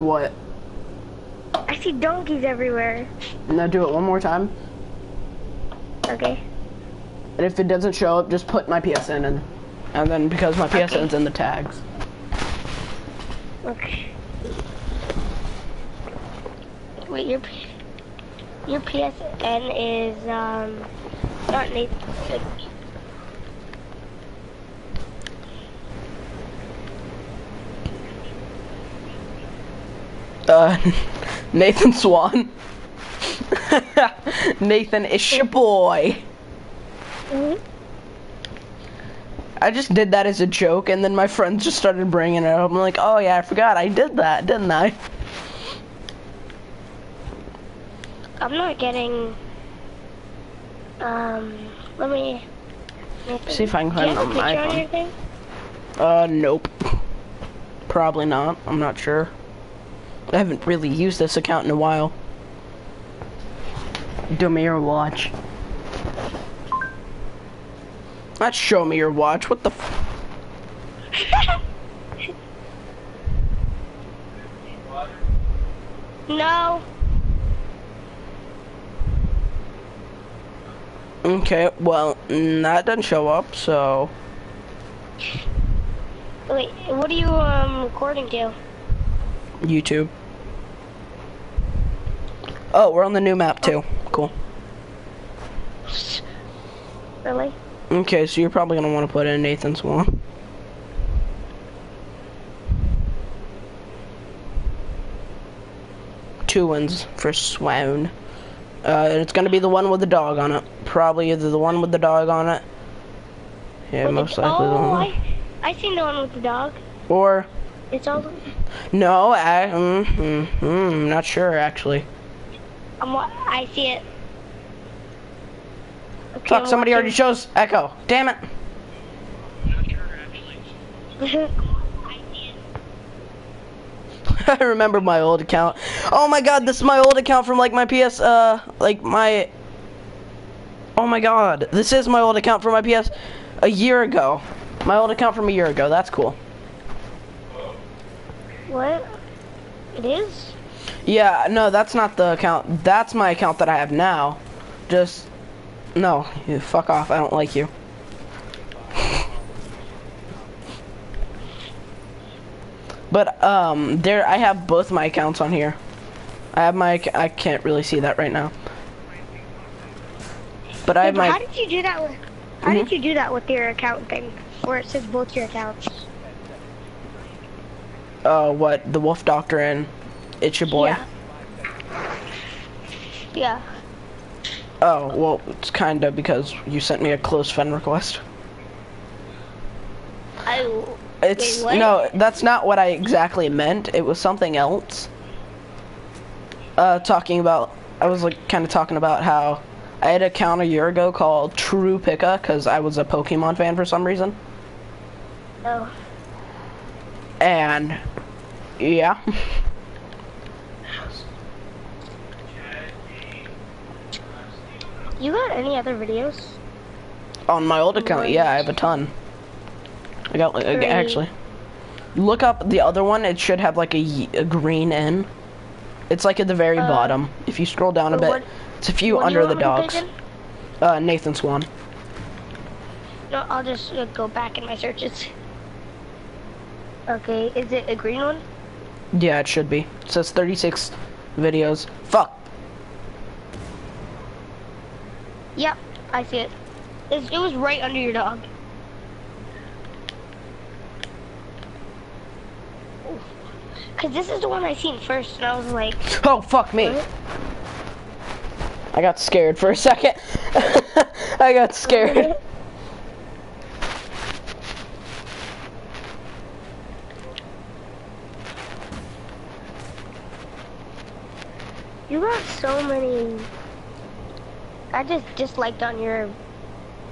What? I see donkeys everywhere. Now do it one more time. Okay. And if it doesn't show up, just put my PSN in. And then because my PSN's in the tags. Okay. Wait, your your PSN is um not Nathan. Uh, Nathan Swann. Nathan, it's your boy. Mhm. I just did that as a joke, and then my friends just started bringing it up. I'm like, oh yeah, I forgot I did that, didn't I? I'm not getting. Um, let me. Nathan, See if I can find it on my iPhone. Uh, nope. Probably not. I'm not sure. I haven't really used this account in a while. Do me your watch. Not show me your watch. What the f- no. Okay, well, mm, that doesn't show up, so... Wait, what are you um recording to? YouTube. Oh, we're on the new map too. Cool. Really? Okay, so you're probably gonna want to put in Nathan's Swan. Two wins for Swan. Uh, it's gonna be the one with the dog on it. Probably either the one with the dog on it. Yeah, the- most likely the Oh, one. I, I seen the one with the dog. Or It's all. no, I, mm, mm, mm, not sure actually. I'm. I see it. Okay, Fuck, I'm somebody already watching. chose Echo. Damn it. I remember my old account. Oh my god, this is my old account from like my PS, uh, like my. Oh my god, this is my old account from my PS a year ago. My old account from a year ago, that's cool. what? It is. Yeah, no, that's not the account. That's my account that I have now. Just. No, you fuck off, I don't like you. But um, there I have both my accounts on here. I have my I can't really see that right now. But I have How my did you do that with? How Mhm. did you do that with your account thing, where it says both your accounts? uh what the Wolf Doctor and it's your boy. Yeah. Yeah. Oh well, it's kind of because you sent me a close friend request. I. It's Wait, no, that's not what I exactly meant. It was something else. Uh, talking about, I was like kind of talking about how I had an account a year ago called True Pika because I was a Pokemon fan for some reason, Oh. and yeah, You got any other videos? on my old account, yeah, I have a ton. I got Three. actually. Look up the other one. It should have like a green N. It's like at the very Uh, bottom. If you scroll down a bit, what- it's a few what do you under the want me to dogs. Uh, Nathan Swann. No, I'll just uh, go back in my searches. Okay, is it a green one? Yeah, it should be. It says 36 videos. Fuck. Yep, I see it. It's, it was right under your dog. Cause this is the one I seen first, and I was like, Oh, fuck me. What? I got scared for a second. I got scared. You got so many. I just disliked on your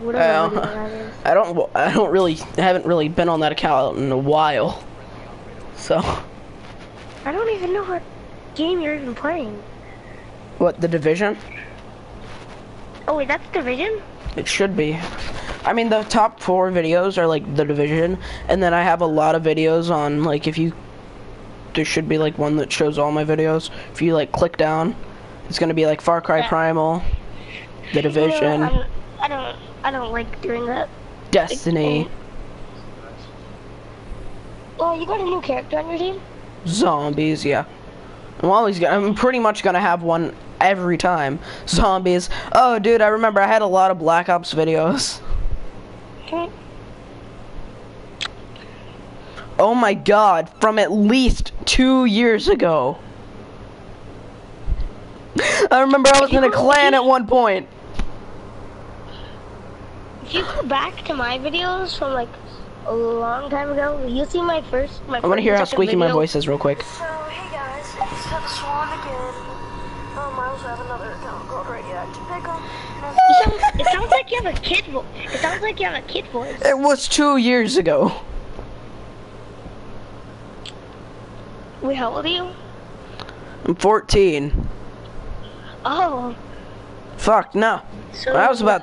whatever that is. I don't. I don't really. I haven't really been on that account in a while. So, I don't even know what game you're even playing. what the division? Oh wait, that's Division. It should be. I mean, the top four videos are like the division, and then I have a lot of videos on like if you there should be like one that shows all my videos. If you like click down, it's gonna be like Far Cry Yeah. Primal, The Division, I don't. I don't like doing that. Destiny, Oh, you got a new character on your team? Zombies. Yeah, I'm always gonna. I'm pretty much gonna have one every time. Zombies. Oh, dude, I remember I had a lot of Black Ops videos. Okay. Oh my god, from at least two years ago. I remember I was in a clan at one point. If you go back to my videos from like a long time ago, you'll see my first. My I want to hear how squeaky my voice is real quick. So, hey guys, it's Heather Swan again. Um, I also have another account called Radioactive Pick'em. You sound, it sounds like you have a kid voice. It sounds like you have a kid voice. It was two years ago. Wait, how old are you? I'm 14. Oh, Fuck, no. so I was about.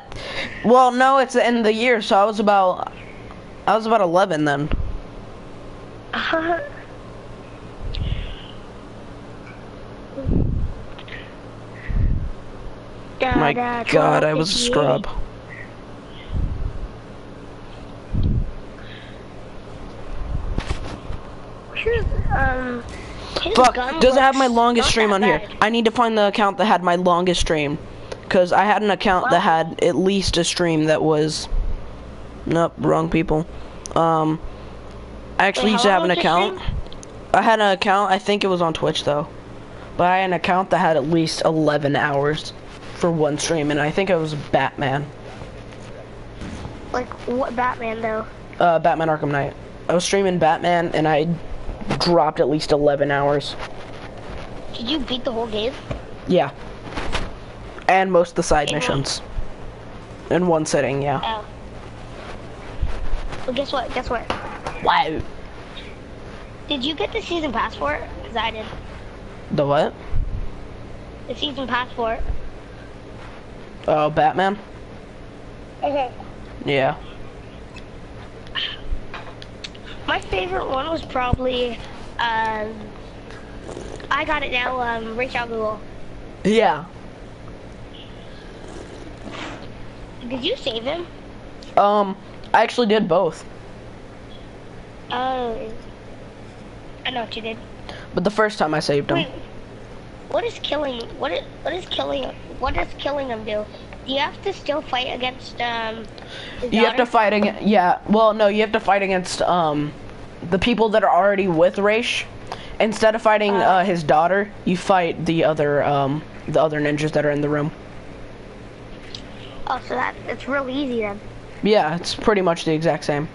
Well, no, it's the end of the year, so I was about. I was about 11 then. My god, I was a scrub. Um, Fuck, does it have my longest stream on here? I need to find the account that had my longest stream. Because I had an account that had at least a stream that was. Nope, wrong people. Um, I actually Wait, used to have an account. I had an account, I think it was on Twitch though. But I had an account that had at least 11 hours for one stream, and I think it was Batman. Like, what Batman, though? Uh, Batman Arkham Knight. I was streaming Batman, and I dropped at least 11 hours. Did you beat the whole game? Yeah. And most of the side In one- missions. In one sitting, yeah. Oh. Well, guess what? Guess what? Wow. Did you get the season pass for it? Because I did. The what? The season pass for it. Oh, Batman? Okay. Yeah. My favorite one was probably, um, I got it now, um, Ra's Al Ghul. Yeah. Did you save him? Um, I actually did both. Oh. I know what you did. But the first time I saved him. Wait. What is killing, what is, what is killing, what does killing him do? Do you have to still fight against, um, You have to fight against, yeah, well, no, you have to fight against, um, the people that are already with Ra's. Instead of fighting, Uh. uh, his daughter, you fight the other, um, the other ninjas that are in the room. Oh, so that, it's real easy then. Yeah, it's pretty much the exact same.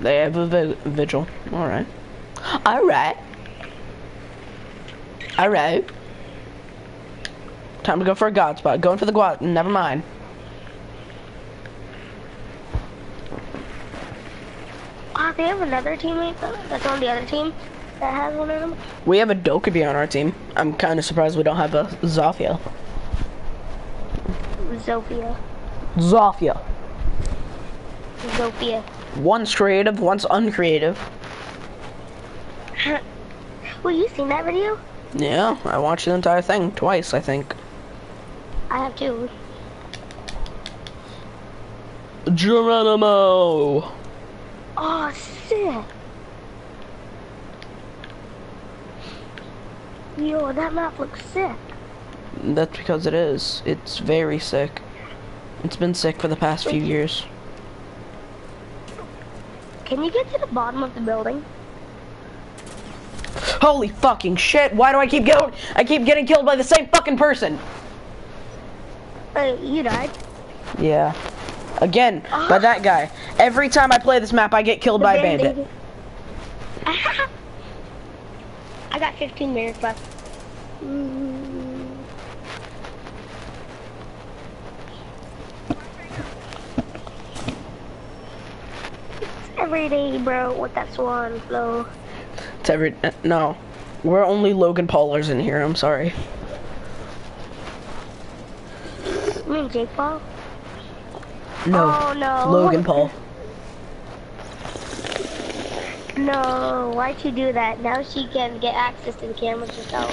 They have a vi- vigil. Alright. Alright. Alright. Time to go for a god spot. Going for the god. Never mind. Ah, they have another teammate though, that's on the other team that has one of them. We have a Dokkaebi on our team. I'm kind of surprised we don't have a Zofia. Zofia. Zofia. Zofia. One's creative, one's uncreative. Well, you seen that video? Yeah, I watched the entire thing twice, I think. I have two. Geronimo! Oh, sick. Yo, that map looks sick. That's because it is. It's very sick. It's been sick for the past few years. Can you get to the bottom of the building? Holy fucking shit, why do I keep going? I keep getting killed by the same fucking person! Uh, you died. Yeah. Again, by that guy. Every time I play this map, I get killed by a bandit. I got 15 minutes left. Mm. Every day, bro, with that swan flow. It's every. uh, No. We're only Logan Paulers in here, I'm sorry. You mean Jake Paul? No. Oh no. Logan Paul. No, why'd you do that? Now she can get access to the cameras herself.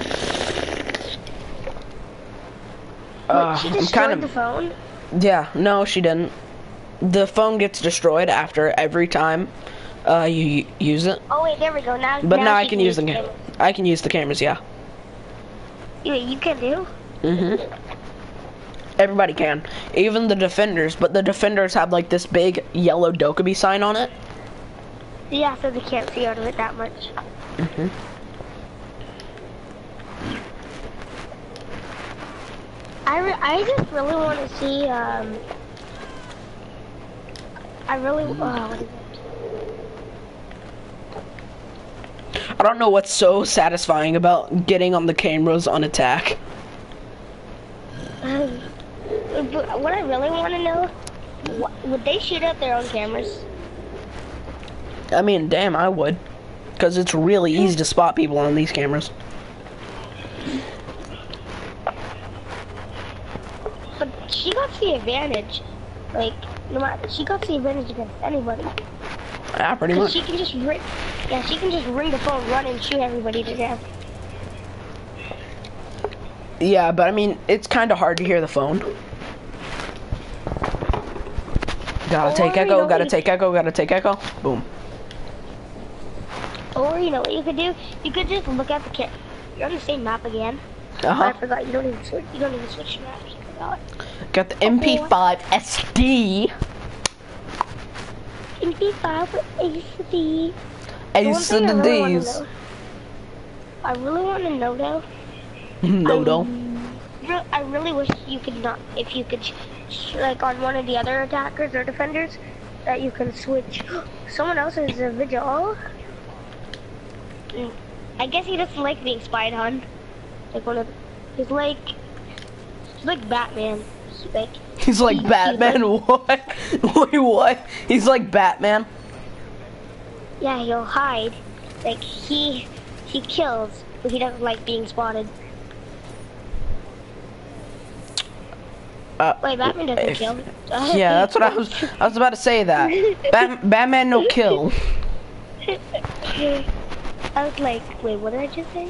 Uh, she I'm destroyed kind of the phone? Yeah, no, she didn't. The phone gets destroyed after every time uh, you use it. Oh wait, there we go. Now, But now, I she can use the cameras. camera. I can use the cameras, yeah. Wait, you can do? Mhm. Everybody can, even the defenders. But the defenders have like this big yellow Dokkaebi sign on it. Yeah, so they can't see out of it that much. Mhm. I, I just really want to see, um, I really, it? I don't know what's so satisfying about getting on the cameras on attack. Um, what I really want to know, what, would they shoot at their own cameras? I mean, damn, I would, because it's really easy to spot people on these cameras. But she got the advantage. Like, no matter, she got the advantage against anybody. Yeah, pretty much. she can just ring, yeah, she can just ring the phone, run and shoot everybody to death. Yeah, but I mean, it's kind of hard to hear the phone. Gotta take Or, echo, gotta take echo, gotta take echo. Boom. Or you know what you could do? You could just look at the kit. You're on the same map again. Uh But I forgot you don't even switch. You don't even switch maps. I forgot. Got the MP5 SD. MP5 with ACD. The one Ace of I the D's. I really want to know though. No, I really wish you could not, if you could, like on one of the other attackers or defenders, that you can switch. Someone else is a vigil. I guess he doesn't like being spied on. Like one of, he's like, he's like Batman. He's like, He's like He- Batman. What? Wait, what? He's like Batman. yeah, he'll hide. Like he, he kills, but he doesn't like being spotted. Uh, Wait, Batman doesn't if- kill. yeah, that's what I was. I was about to say that. Bat- Batman no kill. I was like, wait, what did I just say?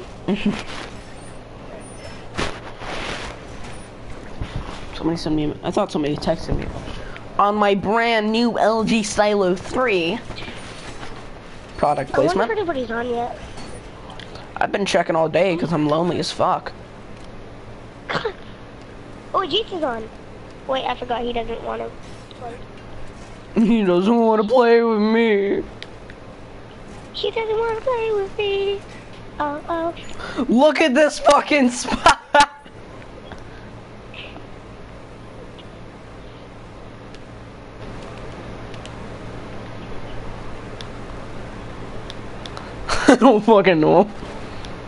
Somebody sent me. I thought somebody texted me. On my brand new LG Stylo 3. Product placement. I wonder if anybody's on yet. I've been checking all day because I'm lonely as fuck. oh, Jeets is on. Wait, I forgot he doesn't want to. He doesn't want to play with me. He doesn't want to play with me. Oh, oh. Look at this fucking spot. don't fucking know.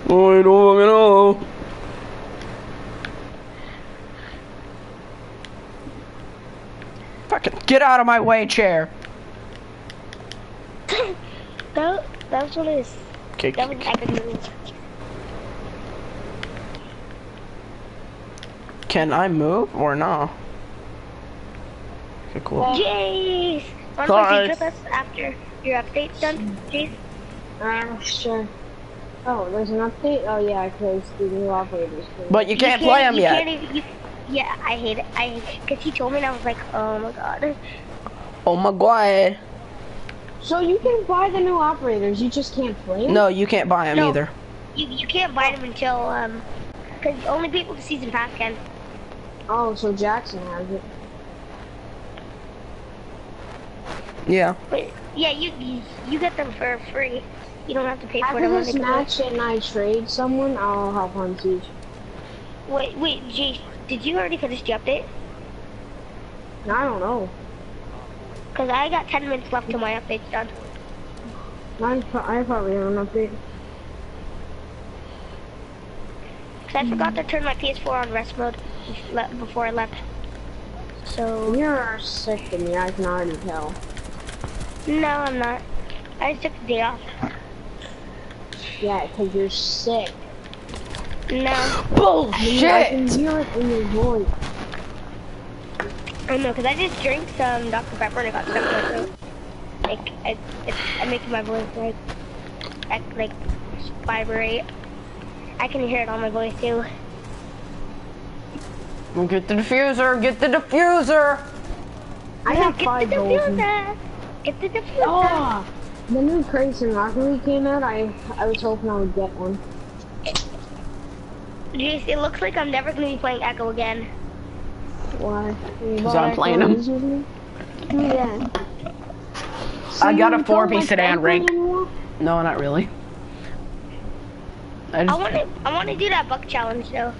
Oh, I don't fucking know. Fucking get out of my way, chair. That, that was one of his. Okay, That was epic moves. can I move or no? Okay, cool. Jeez! Want to Sorry. play with us after your update's done, Jeez? Uh, sure. Oh, there's an update? Oh yeah, because the new operators. But you can't play them you yet. Can't even, you, yeah, I hate it. I because he told me and I was like, oh my god. Oh my god. So you can buy the new operators, you just can't play them? No, you can't buy them No. either. You you can't buy them until um, because only people with season pass can. Oh, so Jackson has it. Yeah. But yeah, you you, you get them for free. You don't have to pay for After them when this they come out. match and I trade someone, I'll help on Siege. Wait, wait, Jeez, did you already finish the update? I don't know. Because I got 10 minutes left till my update's done. I, pro- I probably have an update. Because I forgot to turn my PS4 on rest mode before I left. So, You're sick to me, I can already tell. no, I'm not. I just took the day off. Yeah, because you're sick. No, Bullshit! I can hear it in your voice. I know, because I just drank some Dr. Pepper and I got stuck in my throat. Like, I, it's, I'm making my voice like, ec- like vibrate. I can hear it on my voice too. Well, get the diffuser. Get the diffuser. I have Get five the goals. in- diffuser. Get the diffuser. Oh, the new Crazy Rocket League came out. I I was hoping I would get one. Jeez, it looks like I'm never gonna be playing Echo again. Why? Cause I'm playing 'em. Yeah. I got a four don't piece like sedan Echo rank. anymore? No, not really. I I want to. I want to do that buck challenge though.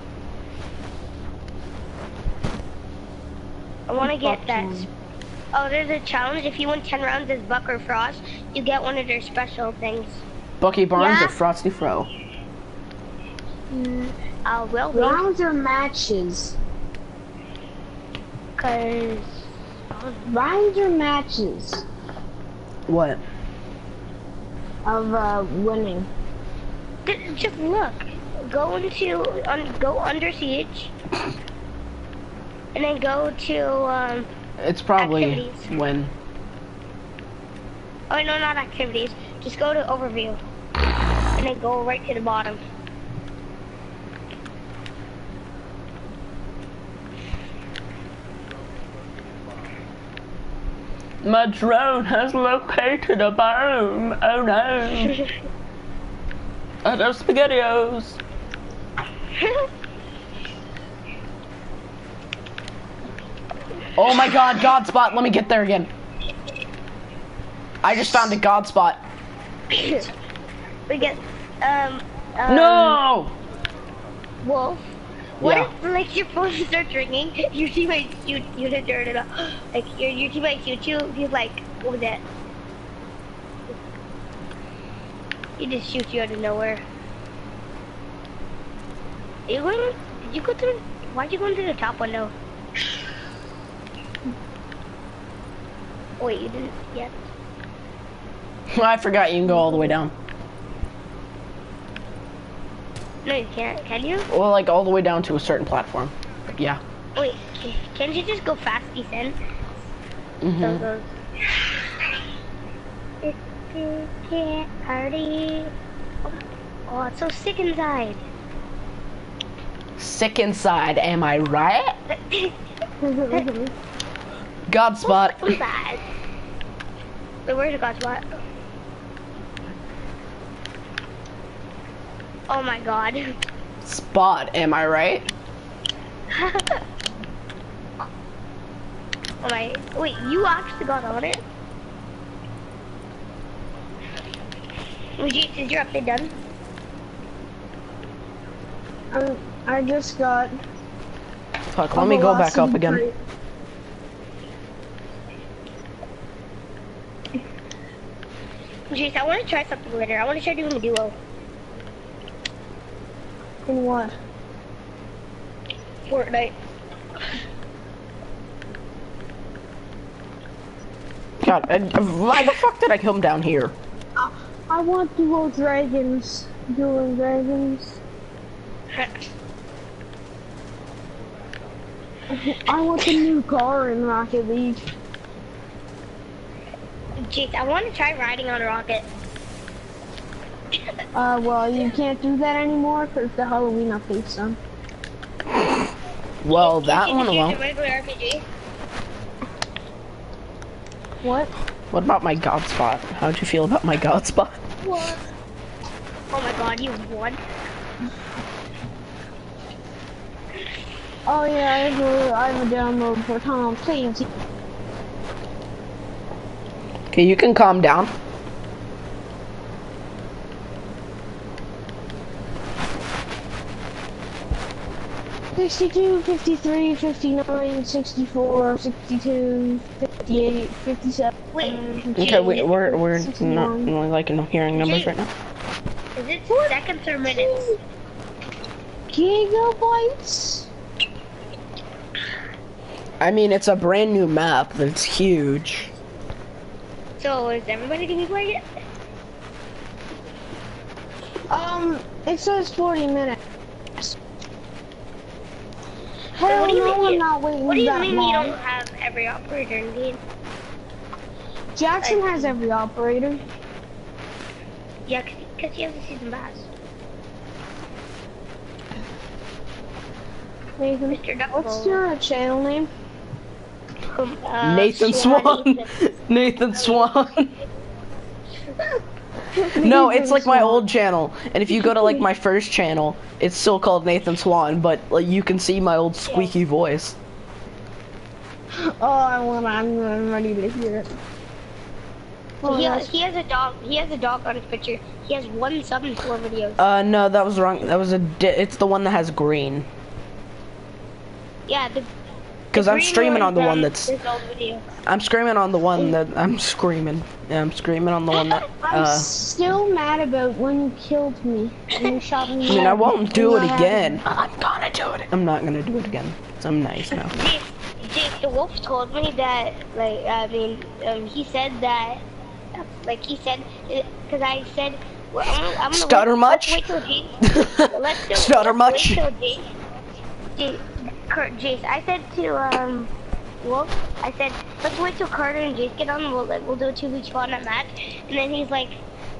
I want to get that. challenge? Oh, there's a challenge. If you win 10 rounds as Buck or Frost, you get one of their special things. Bucky Barnes Yeah. or Frosty Fro. Uh, will be. Rounds or matches? Cause Rounds or matches What? of uh, winning. th- just look. Go into un, go under siege, and then go to um. It's probably Activities. when. Oh no, not activities. Just go to overview, and then go right to the bottom. My drone has located a bomb. Oh no. Oh, those spaghettios. Oh my god, God spot. Let me get there again. I just found a God spot. we get um. um No! Wolf. What Yeah. if like your phone starts ringing, your teammates shoot you to turn it off. Like your your teammates shoot you, he's like, what was that? He just shoots you out of nowhere. Are you going? Did you go through? Why'd you go into the top window? Wait, you didn't yet. I forgot you can go all the way down. No, you can't. Can you? Well, like all the way down to a certain platform. Yeah. Wait, can't you just go fast descend? hmm So. It's a party. Oh, it's so sick inside. Sick inside, am I right? God spot. inside. Wait, where's the god spot? Oh my god. Spot, am I right? oh my. Wait, you actually got on it? Was you, is your update done? Um, I just got. Fuck, let me go back up again. crate. Jeez, I want to try something later. I want to try doing a duo. In what? Fortnite. God, uh, why the fuck did I come down here? I want dual dragons. Dual dragons. I want the new car in Rocket League. Jeez, I want to try riding on a rocket. Uh, well, you can't do that anymore because the Halloween update's done. Well, that Can one you use alone. a regular RPG? What? What about my God spot? How'd you feel about my God spot? What? Oh my god, you won. Oh yeah, I have a, I have a download for Tom please. Okay, you can calm down. Sixty-two, fifty-three, fifty-nine, sixty-four, sixty-two, fifty-eight, fifty-seven. Wait, Okay, we, we're we're not 61. really liking hearing numbers right now. is it seconds or minutes? Gigabytes? I mean, it's a brand new map that's huge. So is everybody gonna be playing it? Um, it says 40 minutes. Wait, Hell what do you no, mean you- What do you mean long. you don't have every operator in the game? Jackson has every operator. Yeah, because he has a season pass. Nathan, Mr. Duck what's your channel name? Um, uh, Nathan Swann Swan. Nathan. Nathan Swann. No, it's like my old channel. And if you go to like my first channel, it's still called Nathan Swann, but like you can see my old squeaky voice. Oh, I want. I'm, I'm ready to hear it. Oh, he, that's- he has a dog. He has a dog on his picture. He has one sub and four videos. Uh, no, that was wrong. That was a. Di- it's the one that has green. Yeah, the. Because I'm streaming on the one that's. His old video. I'm screaming on the one that I'm screaming. Yeah, I'm screaming on the one that. I'm Uh, still mad about when you killed me. When you shot me. I mean, I won't do it again. I'm gonna do it. I'm not gonna do it again. I'm nice now. Jake, the wolf told me that, like, I mean, um, he said that, like, he said, because I said, well, I'm, I'm Stutter wait, much? Let's wait till Jake. Stutter much? Wait till Jake. Jake, Kurt, Jace, I said to, um, Wolf, I said, let's wait till Carter and Jace get on. We'll like, we'll do a two week spot on match. And then he's like,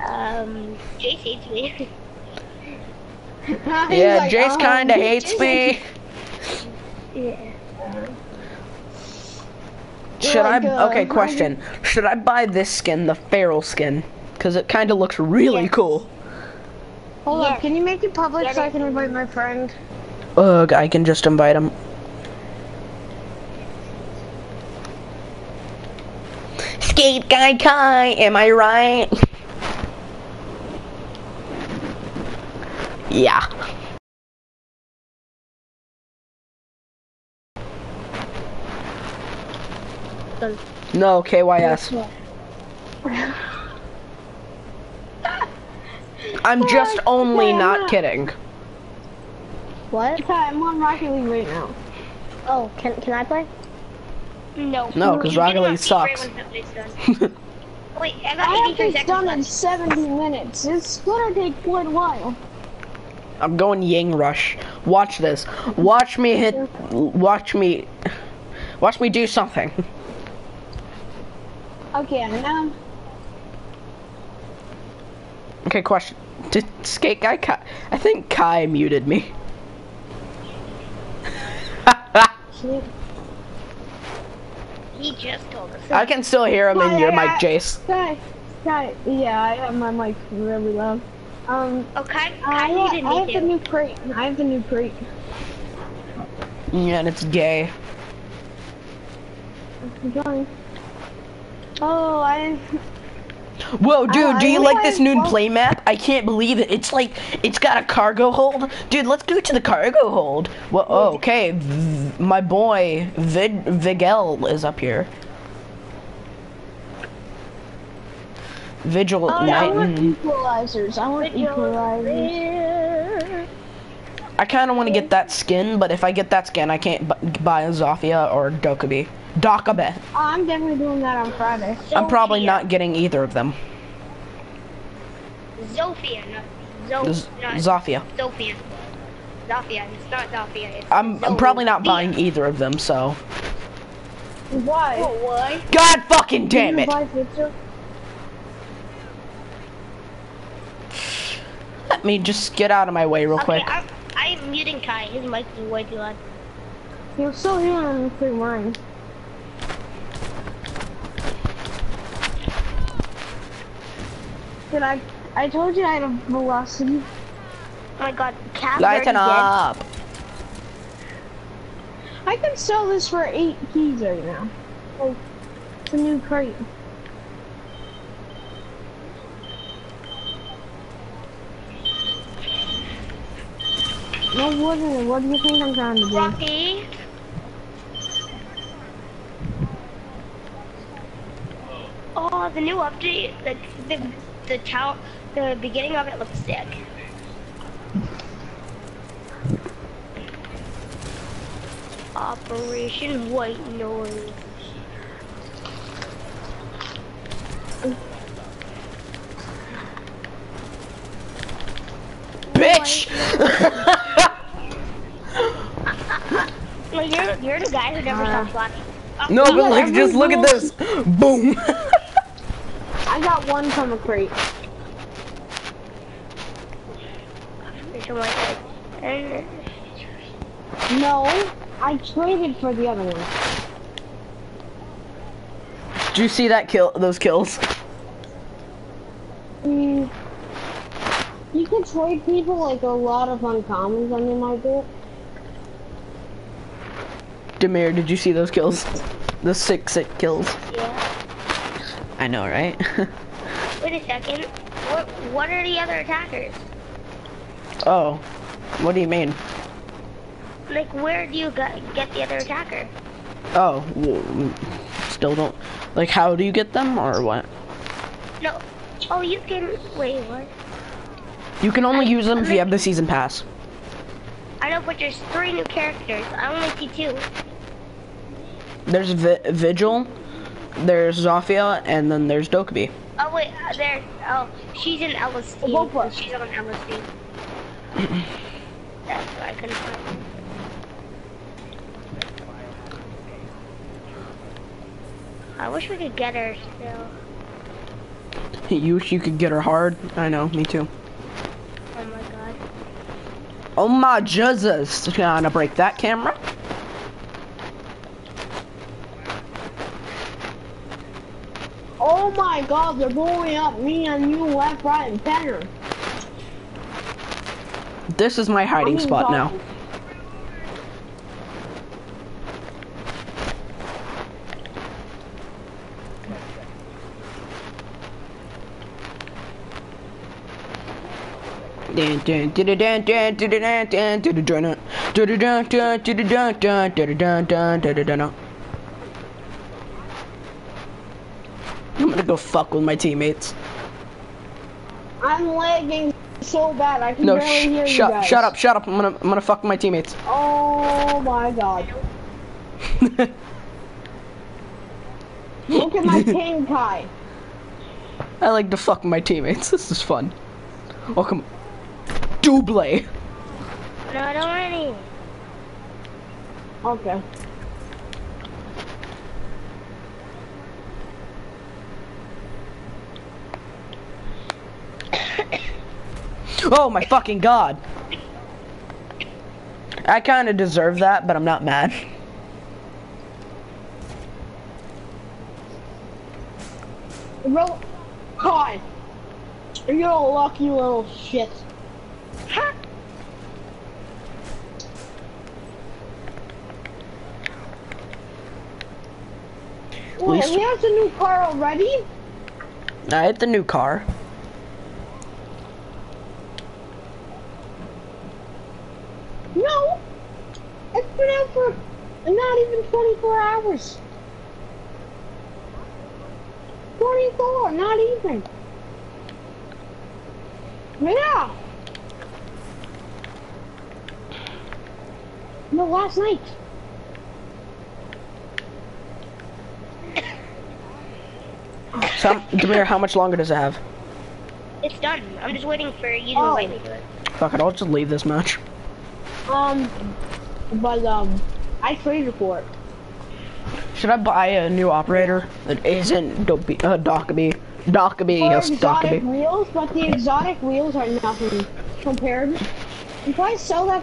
um, Jace hates me. Yeah, like, Jace oh, kinda Jace hates is me. yeah. Should I? Like, uh, Okay, how question. Should I buy this skin, the feral skin? Because it kind of looks really Yeah. cool. Hold Yeah. up, can you make it public Get so I can invite my friend? Ugh, I can just invite him. Skate guy Kai, am I right? Yeah. No, KYS. I'm just only Okay, I'm not not- kidding. What? Okay, I'm on Rocket League right now. Oh, can can I play? No. No, because Rocket League sucks. when somebody's done. Wait, I got I have 83 this seconds done in 70 minutes. It's gonna take quite a while. I'm going Yang Rush. Watch this. Watch me hit. Watch me. Watch me do something. Okay, now Okay, question. Did Skate Guy Kai? I think Kai muted me. He just told us. I can still hear him in your mic, Jace. Guy, guy, yeah, I have my mic really loud. Um, Okay, I, I needed I have the new crate. I have the new crate. Yeah, and it's gay. Join. Oh, I. Whoa, dude, I do you like this like new both- play map? I can't believe it. It's like, it's got a cargo hold. Dude, let's go to the cargo hold. Well, oh, okay. V- my boy, Vid Vigil is up here. Vigil Oh, I want equalizers. I want equalizers. I kind of want to get that skin, but if I get that skin, I can't bu- buy a Zafia or Dokkaebi. Dokkaebi. Oh, I'm definitely doing that on Friday. I'm probably not getting either of them. Zofia, not Z- Zo, not Zafia. Zofia. Zofia, it's not Zofia. It's I'm, I'm probably not buying either of them, so. Why? Oh, what? God fucking damn You it! Let me just get out of my way real Okay, quick. I'm, I'm muting Kai. His mic is way too loud. You're still hearing me through mine. Did I? I told you I had a velocity. Oh my god, Cap Lighten already up. I can sell this for eight keys right now. Oh, it's a new crate. No, it? What do you think I'm trying to do? Rocky. Oh, the new update, the the the town, the beginning of it looks sick. Operation White Noise. Bitch! Well, you're you're the guy who never Uh, stops watching. Oh, no, but like, just look at this. Boom. I got one from a crate. something like that. And No, I traded for the other one. Did you see that kill? Those kills? Mm, you can trade people like a lot of uncommons and they might do it. Dameer, did you see those kills? The six sick kills. yeah. I know, right? Wait a second. What what are the other attackers? oh, what do you mean? Like where do you get get the other attacker? Oh, still don't. Like, how do you get them, or what? No. Oh, you can. Wait, what? You can only I- use them if you have the season pass. I know, but there's three new characters. I only see two. There's Vi- Vigil, there's Zofia, and then there's Dokkaebi. Oh wait, uh, there. Oh, she's in Ella's team. Go for. She's on Ella's team. That's why I couldn't find. I wish we could get her still. You wish you could get her hard. I know, me too. Oh my god. Oh my Jesus! Gonna break that camera. Oh my god, they're blowing up me and you left, right, and center. This is my hiding spot now. Go fuck with my teammates. I'm lagging so bad, I can No, barely hear sh- you shut, guys. shut up, shut up. I'm gonna, I'm gonna fuck with my teammates. Oh my god. Look at my ping Kai. I like to fuck my teammates. This is fun. Oh, Welcome, Double. No, I don't want any. Okay. Oh my fucking god. I kind of deserve that, but I'm not mad. Bro, Kai. You're a lucky little shit. Ha! Wait, least- he has a new car already? I hit the new car. No. It's out for not even 24 hours. 24, not even. Yeah. No, last night. So, I'm- Dameer, how much longer does it have? It's done. I'm just waiting for you to Oh. invite me to it. Fuck it, I'll just leave this match. Um, but um, I traded for it. Should I buy a new operator that isn't Dope- uh, Dokkaebi? Dokkaebi, yes, Dokkaebi. wheels, but the exotic wheels are nothing compared. If I sell that